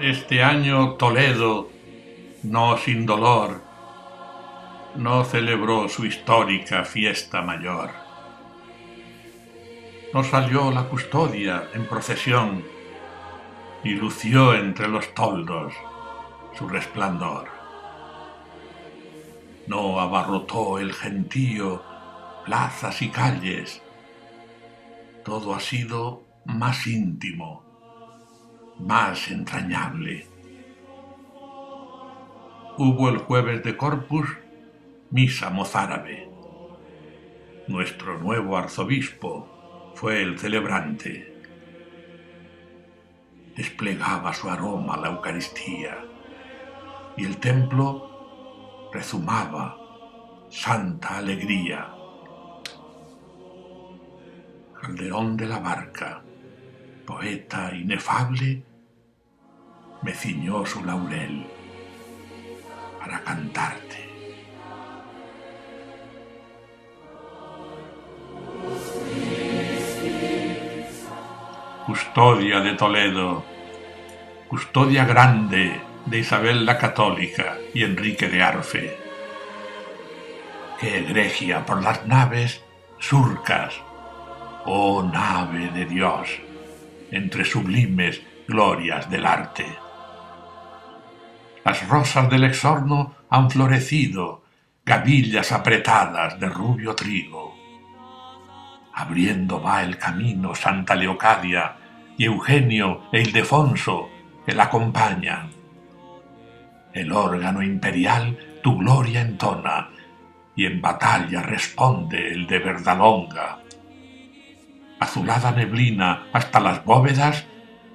Este año Toledo, no sin dolor, no celebró su histórica fiesta mayor. No salió la custodia en procesión y lució entre los toldos su resplandor. No abarrotó el gentío plazas y calles. Todo ha sido más íntimo, más entrañable. Hubo el jueves de Corpus misa mozárabe. Nuestro nuevo arzobispo fue el celebrante. Desplegaba su aroma la Eucaristía y el templo rezumaba santa alegría. Calderón de la Barca, poeta inefable, me ciñó su laurel para cantarte. Custodia de Toledo, custodia grande de Isabel la Católica y Enrique de Arfe. Que egregia por las naves surcas, oh nave de Dios, entre sublimes glorias del arte. Las rosas del exorno han florecido, gavillas apretadas de rubio trigo. Abriendo va el camino Santa Leocadia y Eugenio e Ildefonso que la acompañan. El órgano imperial tu gloria entona y en batalla responde el de Verdalonga. Azulada neblina hasta las bóvedas,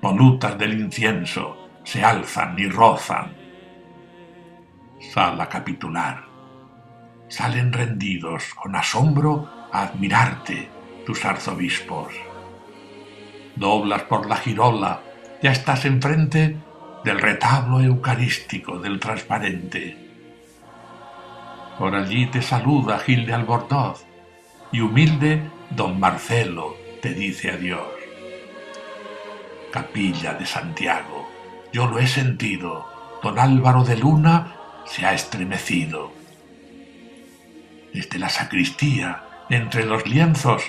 volutas del incienso, se alzan y rozan. Sal a capitular. Salen rendidos con asombro a admirarte tus arzobispos doblas por la girola, ya estás enfrente del retablo eucarístico del transparente. Por allí te saluda Gil de Albornoz y humilde don Marcelo te dice adiós. Capilla de Santiago, yo lo he sentido, don Álvaro de Luna se ha estremecido. Desde la sacristía, entre los lienzos,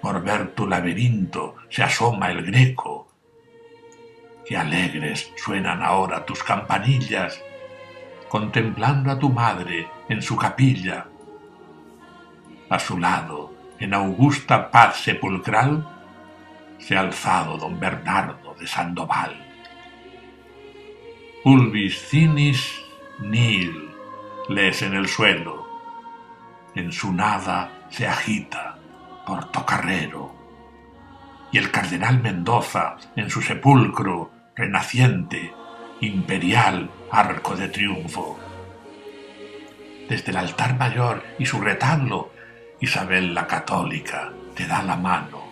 por ver tu laberinto se asoma el greco. Qué alegres suenan ahora tus campanillas, contemplando a tu madre en su capilla. A su lado, en augusta paz sepulcral, se ha alzado don Bernardo de Sandoval. Pulvis cinis nil lees en el suelo, en su nada se agita Portocarrero, y el cardenal Mendoza en su sepulcro renaciente, imperial arco de triunfo. Desde el altar mayor y su retablo, Isabel la Católica te da la mano.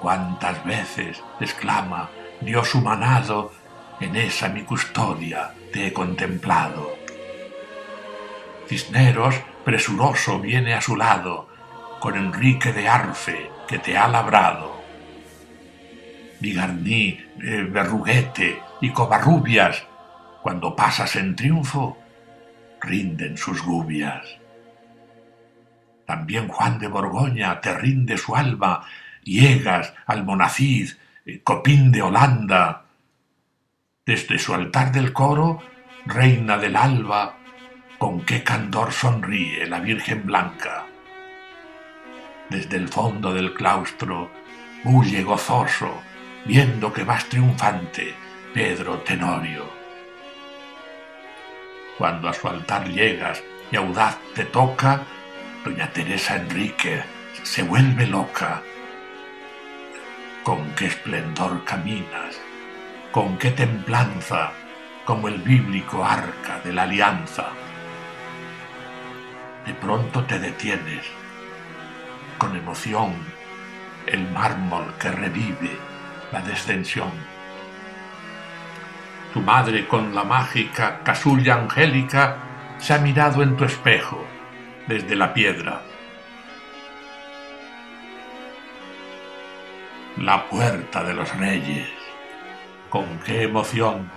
Cuántas veces, exclama, Dios humanado, en esa mi custodia te he contemplado. Cisneros, presuroso, viene a su lado, con Enrique de Arfe, que te ha labrado. Bigarní, eh, Berruguete y Covarrubias, cuando pasas en triunfo, rinden sus gubias. También Juan de Borgoña te rinde su alma, Llegas, Almonacid, eh, Copín de Holanda. Desde su altar del coro, reina del alba, con qué candor sonríe la Virgen Blanca desde el fondo del claustro, huye gozoso, viendo que vas triunfante, Pedro Tenorio. Cuando a su altar llegas y audaz te toca, doña Teresa Enrique se vuelve loca. Con qué esplendor caminas, con qué templanza, como el bíblico arca de la alianza. De pronto te detienes con emoción el mármol que revive la descensión. Tu madre con la mágica casulla angélica se ha mirado en tu espejo desde la piedra. La puerta de los reyes, con qué emoción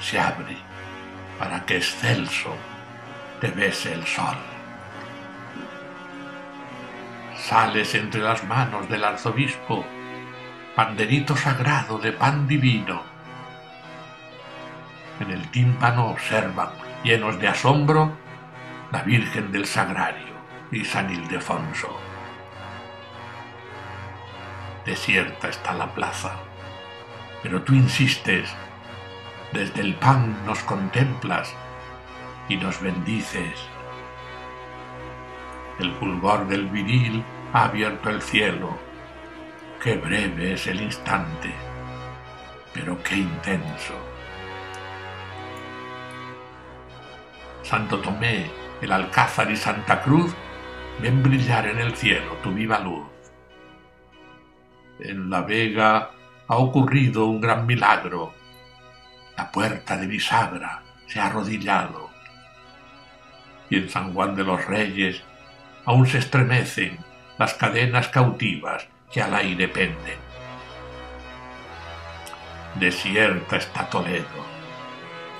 se abre para que excelso te bese el sol. Sales entre las manos del arzobispo, panderito sagrado de pan divino. En el tímpano observan, llenos de asombro, la Virgen del Sagrario y San Ildefonso. Desierta está la plaza, pero tú insistes, desde el pan nos contemplas y nos bendices. El fulgor del vinil ha abierto el cielo. Qué breve es el instante, pero qué intenso. Santo Tomé, el Alcázar y Santa Cruz ven brillar en el cielo tu viva luz. En la vega ha ocurrido un gran milagro. La puerta de bisagra se ha arrodillado y en San Juan de los Reyes aún se estremecen las cadenas cautivas que al aire penden. Desierta está Toledo,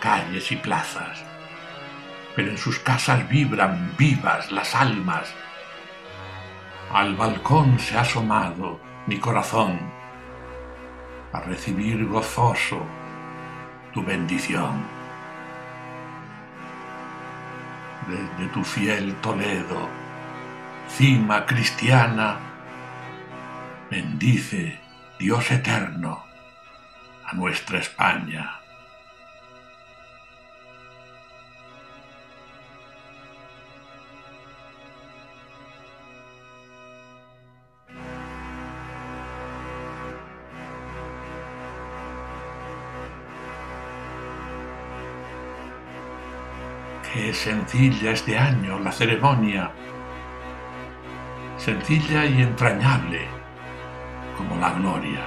calles y plazas, pero en sus casas vibran vivas las almas. Al balcón se ha asomado mi corazón a recibir gozoso tu bendición desde tu fiel Toledo, cima cristiana, bendice, Dios eterno, a nuestra España. Qué sencilla este año la ceremonia, sencilla y entrañable como la gloria.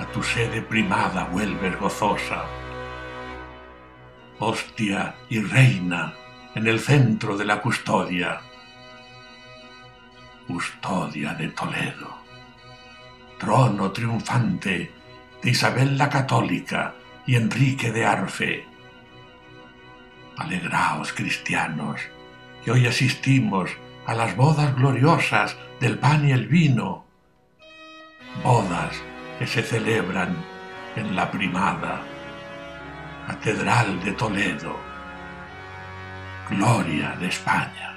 A tu sede primada vuelves gozosa, hostia y reina en el centro de la custodia, custodia de Toledo, trono triunfante de Isabel la Católica y Enrique de Arfe Alegraos, cristianos, que hoy asistimos a las bodas gloriosas del pan y el vino, bodas que se celebran en la primada Catedral de Toledo, gloria de España.